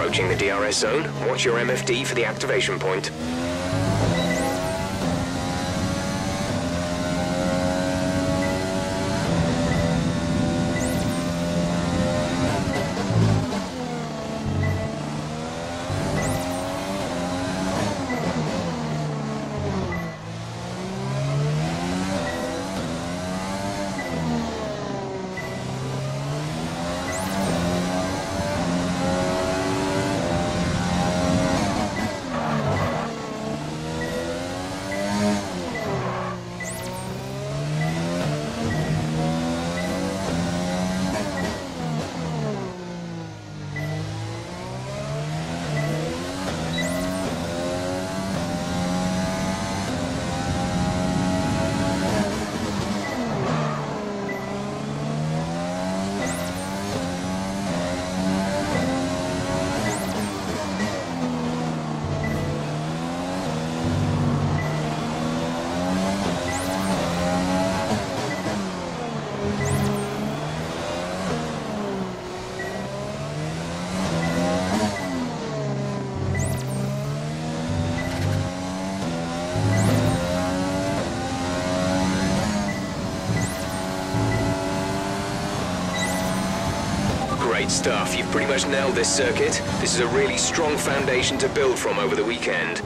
Approaching the DRS zone, watch your MFD for the activation point. Great stuff. You've pretty much nailed this circuit. This is a really strong foundation to build from over the weekend.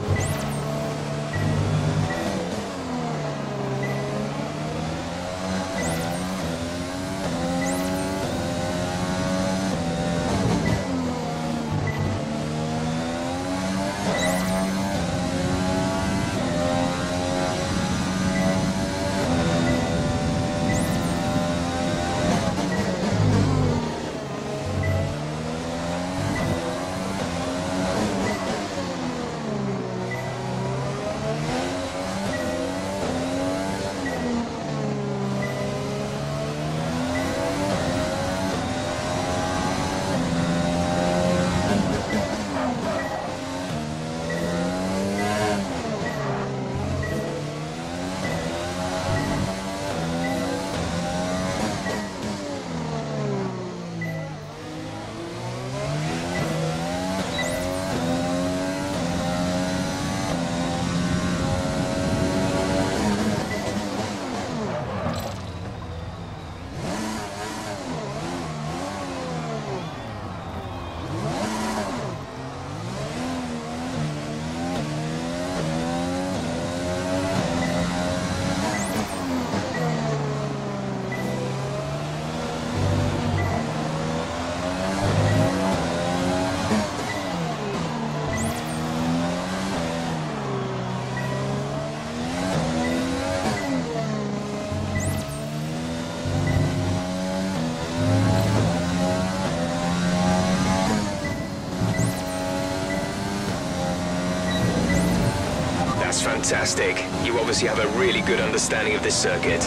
That's fantastic. You obviously have a really good understanding of this circuit.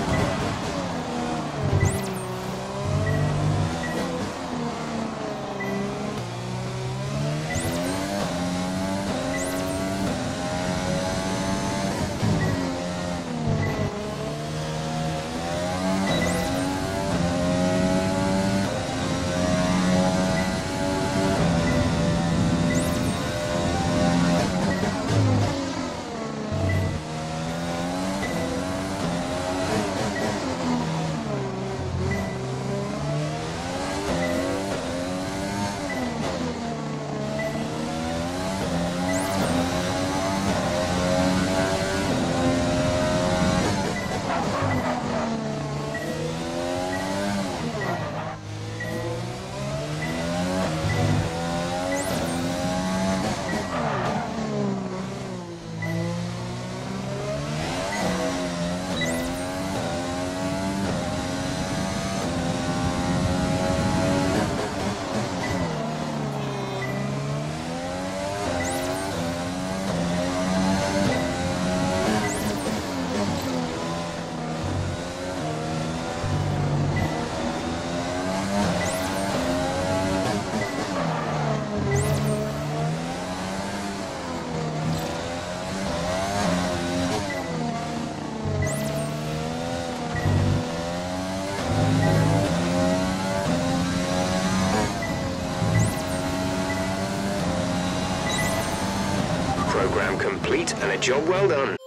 am complete and a job well done.